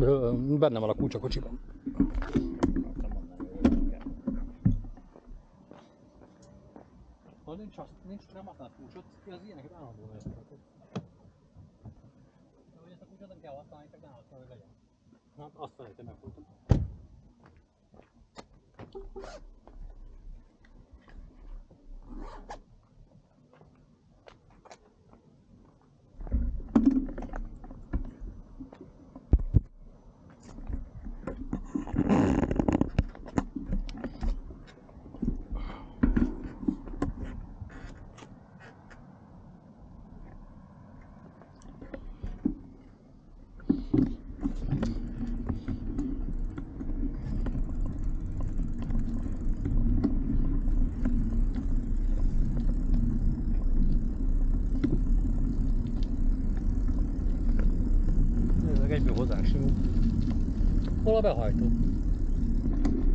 Benne van a kulcs a kocsiban. Nem. Ha nincs, azt, nincs nem használt kulcsot, az ilyeneket állandóan elszakadtok. Hogy ezt a kulcsot nem kell használni, csak nálam kell, hogy legyen. Hát azt felejtem megfogtam. Nézzük egyből hozzánk simul. Hol a behajtó?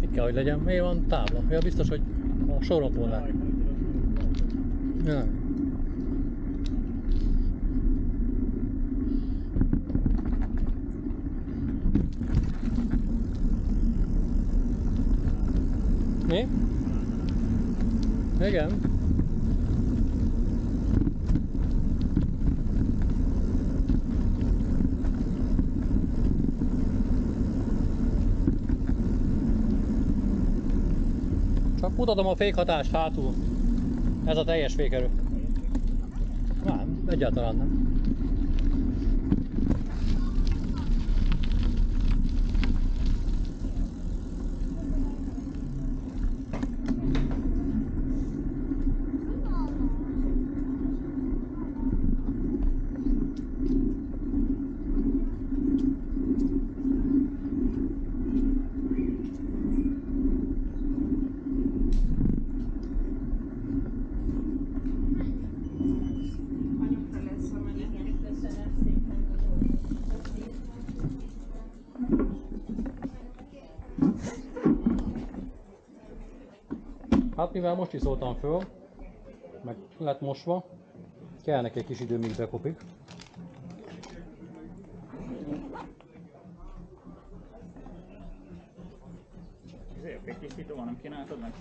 Itt kell, hogy legyen. Miért van tábla? Ja, biztos, hogy a sorapolnál. Ja. Mi? Igen. Csak mutatom a fékhatást hátul. Ez a teljes fékerő. Nem, egyáltalán nem. Hát mivel most iszoltam föl, meg lett mosva, kell neki egy kis idő, míg bekopik. Ezért a féktisztítóval nem kínáltad meg?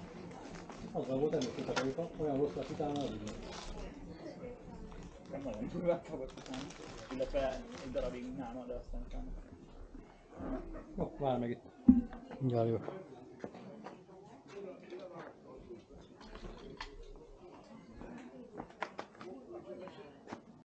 Azzal volt először a karifa, olyan rossz lett utána az. Nem nagyon durvát fogott utána. Illetve egy darabig náma, de aztán utána. Jó, várj meg itt. Mindjárt jövök.